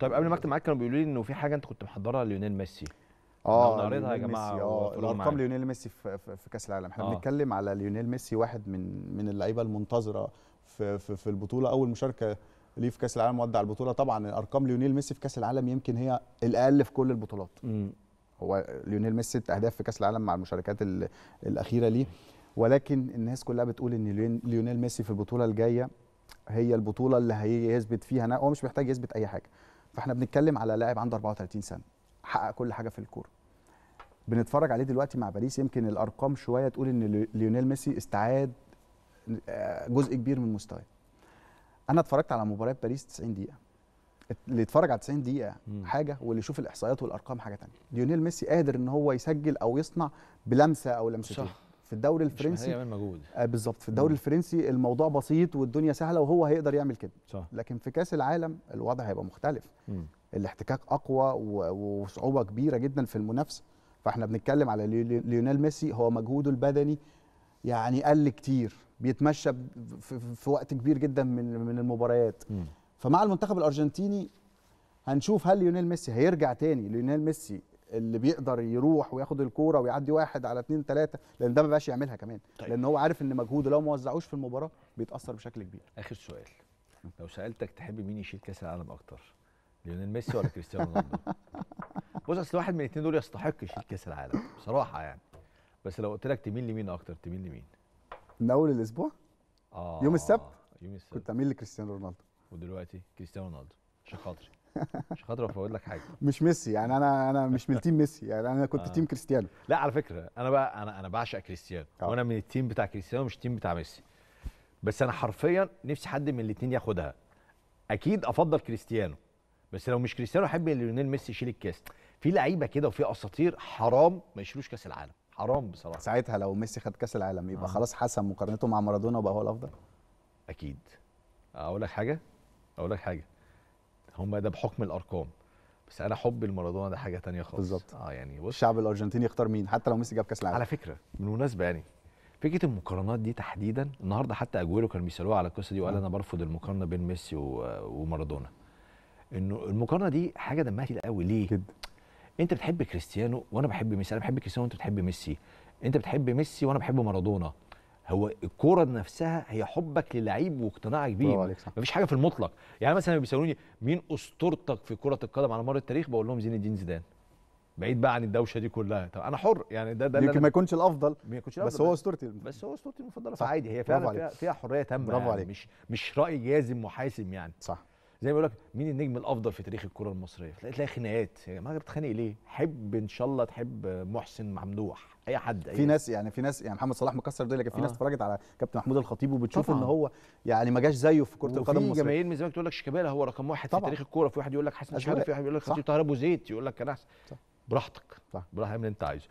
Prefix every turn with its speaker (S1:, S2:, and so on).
S1: طيب قبل ما أكمل معاك كانوا بيقولوا لي إنه في حاجة أنت كنت محضرها ليونيل ميسي. آه نعرضها يا
S2: ميسي، آه
S1: الأرقام.
S2: ليونيل ميسي في, في, كأس العالم. إحنا
S1: آه.
S2: بنتكلم على ليونيل ميسي واحد من من اللعيبة المنتظرة في, في في البطولة. أول مشاركة ليه في كأس العالم ودع البطولة. طبعا أرقام ليونيل ميسي في كأس العالم يمكن هي الأقل في كل البطولات.
S1: مم.
S2: هو ليونيل ميسي ست أهداف في كأس العالم مع المشاركات ال- الأخيرة ليه. ولكن الناس كلها بتقول إن ليون- ليونيل ميسي في البطولة الجاية هي البطولة اللي هيثبت فيها هو مش محتاج يثبت أي حاجة. فاحنا بنتكلم على لاعب عنده 34 سنة حقق كل حاجة في الكورة. بنتفرج عليه دلوقتي مع باريس يمكن الأرقام شوية تقول إن لي- ليونيل ميسي استعاد آه، جزء كبير من مستواه. أنا اتفرجت على مباريات باريس 90 دقيقة. اللي يتفرج على 90
S1: دقيقة.
S2: حاجة واللي يشوف الإحصائيات والأرقام حاجة تانية. ليونيل ميسي قادر إن هو يسجل أو يصنع بلمسة أو لمستين.
S1: صح.
S2: في الدوري
S1: مش
S2: الفرنسي.
S1: هيعمل مجهود.
S2: آه بالظبط. في الدوري. الفرنسي الموضوع بسيط والدنيا سهلة وهو هيقدر يعمل كده.
S1: صح.
S2: لكن في كأس العالم الوضع هيبقى مختلف.
S1: مم.
S2: الاحتكاك أقوى وصعوبة كبيرة جدا في المنافسة. فاحنا بنتكلم على لي- ليونيل ميسي هو مجهوده البدني يعني قل كتير بيتمشى في وقت كبير جدا من من المباريات.
S1: مم.
S2: فمع المنتخب الأرجنتيني هنشوف هل ليونيل ميسي هيرجع تاني. ليونيل ميسي اللي بيقدر يروح وياخد الكورة ويعدي واحد على اتنين تلاتة لأن ده ما بقاش يعملها كمان.
S1: طيب.
S2: لأن هو عارف إن مجهوده لو ما وزعوش في المباراة بيتأثر بشكل كبير.
S1: آخر سؤال. لو سألتك تحب مين يشيل كأس العالم أكتر؟ ليونيل ميسي ولا كريستيانو رونالدو؟ بص أصل واحد من الاثنين دول يستحق يشيل كأس العالم بصراحة يعني. بس لو قلت لك تميل لمين أكتر تميل لمين؟
S2: من أول الأسبوع؟
S1: آه
S2: يوم السبت؟
S1: يوم السبت.
S2: كنت أميل لكريستيانو رونالدو.
S1: ودلوقتي كريستيانو رونالدو. عشان خاطري عشان خاطر افوت لك حاجة.
S2: مش ميسي يعني أنا أنا مش من team ميسي يعني أنا كنت
S1: آه.
S2: team كريستيانو.
S1: لا على فكرة أنا بقى أنا أنا بعشق كريستيانو.
S2: آه.
S1: وأنا من ال team بتاع كريستيانو مش ال team بتاع ميسي. بس أنا حرفيا نفسي حد من الاثنين ياخدها. أكيد أفضل كريستيانو. بس لو مش كريستيانو أحب ليونيل ميسي يشيل الكاس. في لعيبة كده وفي أساطير حرام ما يشيلوش كاس العالم. حرام بصراحة.
S2: ساعتها لو ميسي خد كاس العالم يبقى
S1: آه.
S2: خلاص حسم مقارنته مع مارادونا وبقى هو الأفضل؟
S1: أكيد. أقول لك حاجة؟ أقول لك حاجة. هم ده بحكم الأرقام. بس أنا حب المارادونا ده حاجة تانية خالص.
S2: بالظبط.
S1: آه يعني بص.
S2: الشعب الأرجنتيني يختار مين؟ حتى لو ميسي جاب كأس العالم.
S1: على فكرة بالمناسبة يعني فكرة المقارنات دي تحديدا النهارده حتى أجويرو كانوا بيسألوه على القصة دي وقال. أنا برفض المقارنة بين ميسي ومارادونا. إنه المقارنة دي حاجة دمها تقيل قوي ليه؟
S2: جدا
S1: أنت بتحب كريستيانو وأنا بحب ميسي أنا بحب كريستيانو وأنت بتحب ميسي. أنت بتحب ميسي وأنا بحب مارادونا. هو الكورة نفسها هي حبك للعيب واقتناعك بيه مفيش حاجة في المطلق. يعني مثلا بيسألوني مين أسطورتك في كرة القدم على مر التاريخ؟ بقول لهم زين الدين زيدان. بعيد بقى عن الدوشة دي كلها. طب أنا حر يعني ده ده
S2: يمكن ما يكونش الأفضل
S1: ما يكونش
S2: بس
S1: الأفضل،
S2: هو أسطورتي.
S1: بس هو أسطورتي
S2: المفضلة.
S1: فعادي هي فعلا. فيها, فيها حرية تامة
S2: برافو
S1: يعني.
S2: عليك.
S1: مش مش رأي جازم وحاسم يعني.
S2: صح.
S1: زي ما بيقول لك مين النجم الأفضل في تاريخ الكرة المصرية تلاقي تلاقي خناقات يا جماعة بتتخانق ليه حب إن شاء الله تحب محسن ممدوح أي حد أي
S2: في ناس يعني في ناس يعني محمد صلاح مكسر الدنيا لكن في ناس
S1: آه.
S2: اتفرجت على كابتن محمود الخطيب وبتشوف
S1: طبعاً.
S2: إن هو يعني ما جاش زيه في كرة القدم المصرية
S1: جماهير من زمان تقول لك شيكابالا هو رقم واحد في
S2: طبعاً.
S1: تاريخ الكورة في واحد يقول لك حسن. شحاته في واحد يقول لك. خطيب طاهر أبو زيد يقول لك كان
S2: أحسن.
S1: براحتك. براحتك اعمل اللي أنت عايزه